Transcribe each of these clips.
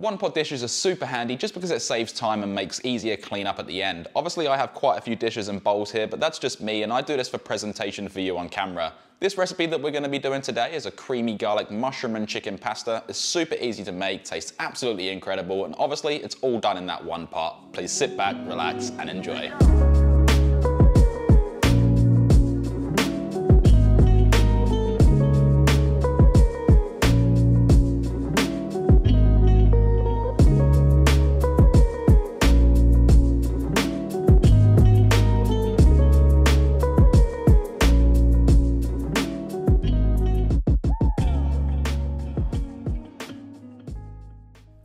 One pot dishes are super handy just because it saves time and makes easier cleanup at the end. Obviously I have quite a few dishes and bowls here, but that's just me and I do this for presentation for you on camera. This recipe that we're gonna be doing today is a creamy garlic mushroom and chicken pasta. It's super easy to make, tastes absolutely incredible, and obviously it's all done in that one pot. Please sit back, relax, and enjoy.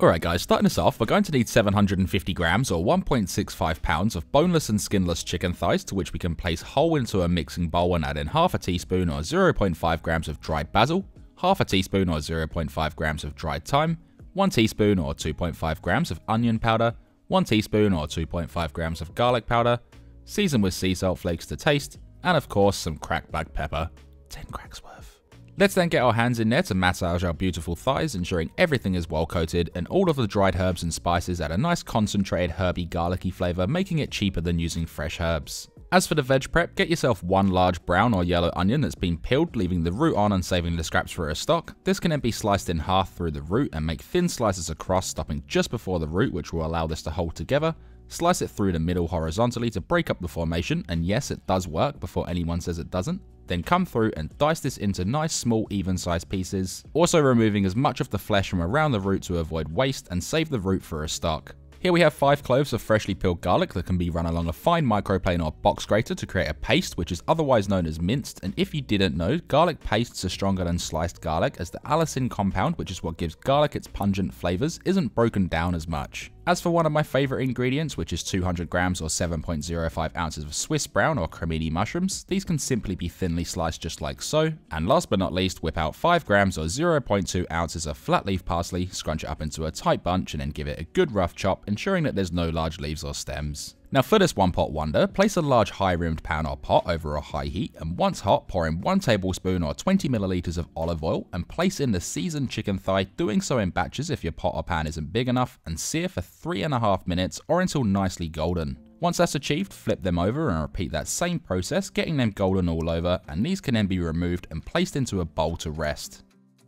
Alright guys, starting us off, we're going to need 750 grams or 1.65 pounds of boneless and skinless chicken thighs to which we can place whole into a mixing bowl and add in half a teaspoon or 0.5 grams of dried basil, half a teaspoon or 0.5 grams of dried thyme, 1 teaspoon or 2.5 grams of onion powder, 1 teaspoon or 2.5 grams of garlic powder, season with sea salt flakes to taste, and of course some cracked black pepper, 10 cracks worth. Let's then get our hands in there to massage our beautiful thighs, ensuring everything is well coated and all of the dried herbs and spices add a nice concentrated herby garlicky flavour, making it cheaper than using fresh herbs. As for the veg prep, get yourself one large brown or yellow onion that's been peeled, leaving the root on and saving the scraps for a stock. This can then be sliced in half through the root and make thin slices across, stopping just before the root, which will allow this to hold together. Slice it through the middle horizontally to break up the formation, and yes, it does work before anyone says it doesn't. Then come through and dice this into nice small even sized pieces, also removing as much of the flesh from around the root to avoid waste and save the root for a stock. Here we have 5 cloves of freshly peeled garlic that can be run along a fine microplane or box grater to create a paste which is otherwise known as minced and if you didn't know, garlic pastes are stronger than sliced garlic as the allicin compound which is what gives garlic its pungent flavours isn't broken down as much. As for one of my favourite ingredients, which is 200 grams or 7.05 ounces of Swiss brown or cremini mushrooms, these can simply be thinly sliced just like so. And last but not least, whip out 5 grams or 0.2 ounces of flat leaf parsley, scrunch it up into a tight bunch and then give it a good rough chop, ensuring that there's no large leaves or stems. Now for this one pot wonder, place a large high rimmed pan or pot over a high heat and once hot pour in 1 tablespoon or 20 milliliters of olive oil and place in the seasoned chicken thigh, doing so in batches if your pot or pan isn't big enough and sear for 3.5 minutes or until nicely golden. Once that's achieved, flip them over and repeat that same process, getting them golden all over, and these can then be removed and placed into a bowl to rest.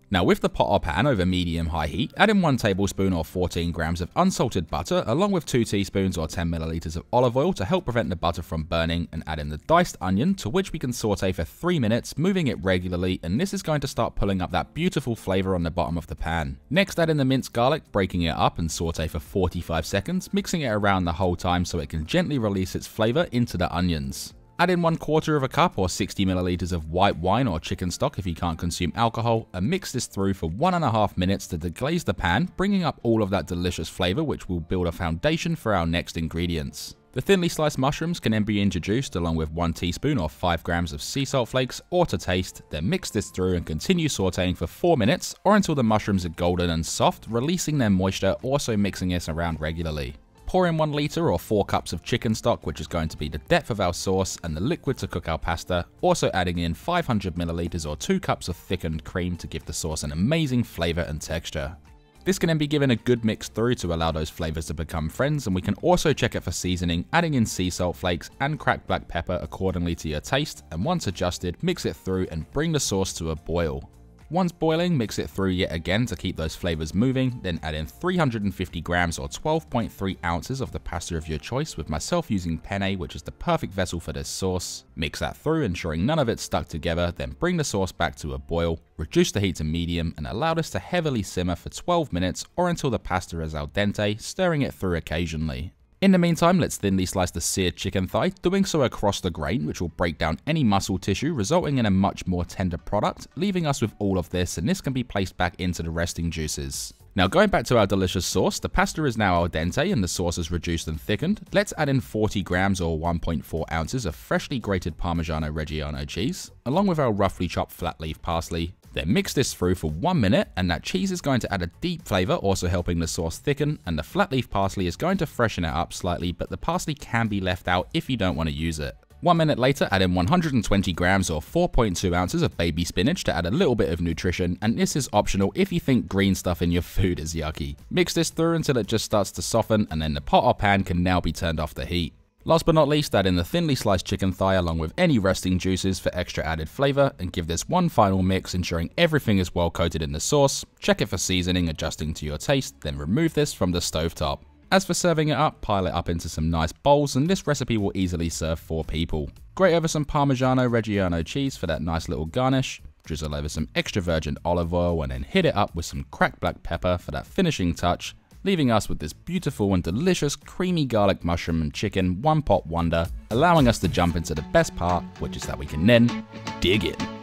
Now with the pot or pan over medium-high heat, add in 1 tablespoon or 14 grams of unsalted butter along with 2 teaspoons or 10 milliliters of olive oil to help prevent the butter from burning and add in the diced onion to which we can saute for 3 minutes, moving it regularly and this is going to start pulling up that beautiful flavour on the bottom of the pan. Next add in the minced garlic, breaking it up and saute for 45 seconds, mixing it around the whole time so it can gently release its flavour into the onions. Add in one quarter of a cup or 60 milliliters of white wine or chicken stock if you can't consume alcohol and mix this through for one and a half minutes to deglaze the pan, bringing up all of that delicious flavor which will build a foundation for our next ingredients. The thinly sliced mushrooms can then be introduced along with 1 teaspoon or 5 grams of sea salt flakes or to taste, then mix this through and continue sauteing for 4 minutes or until the mushrooms are golden and soft, releasing their moisture, also mixing this around regularly. Pour in 1 litre or 4 cups of chicken stock, which is going to be the depth of our sauce, and the liquid to cook our pasta, also adding in 500 millilitres or 2 cups of thickened cream to give the sauce an amazing flavour and texture. This can then be given a good mix through to allow those flavours to become friends and we can also check it for seasoning, adding in sea salt flakes and cracked black pepper accordingly to your taste and once adjusted, mix it through and bring the sauce to a boil. Once boiling, mix it through yet again to keep those flavors moving, then add in 350 grams or 12.3 ounces of the pasta of your choice with myself using penne which is the perfect vessel for this sauce. Mix that through ensuring none of it's stuck together, then bring the sauce back to a boil, reduce the heat to medium and allow this to heavily simmer for 12 minutes or until the pasta is al dente, stirring it through occasionally. In the meantime, let's thinly slice the seared chicken thigh, doing so across the grain, which will break down any muscle tissue, resulting in a much more tender product, leaving us with all of this, and this can be placed back into the resting juices. Now going back to our delicious sauce, the pasta is now al dente and the sauce is reduced and thickened. Let's add in 40 grams or 1.4 ounces of freshly grated Parmigiano Reggiano cheese, along with our roughly chopped flat leaf parsley, then mix this through for one minute and that cheese is going to add a deep flavour also helping the sauce thicken and the flat leaf parsley is going to freshen it up slightly but the parsley can be left out if you don't want to use it. One minute later, add in 120 grams or 4.2 ounces of baby spinach to add a little bit of nutrition, and this is optional if you think green stuff in your food is yucky. Mix this through until it just starts to soften, and then the pot or pan can now be turned off the heat. Last but not least, add in the thinly sliced chicken thigh along with any resting juices for extra added flavour, and give this one final mix, ensuring everything is well coated in the sauce. Check it for seasoning, adjusting to your taste, then remove this from the stove top. As for serving it up, pile it up into some nice bowls and this recipe will easily serve 4 people. Grate over some Parmigiano Reggiano cheese for that nice little garnish, drizzle over some extra virgin olive oil and then hit it up with some cracked black pepper for that finishing touch, leaving us with this beautiful and delicious creamy garlic mushroom and chicken one pot wonder, allowing us to jump into the best part, which is that we can then dig in.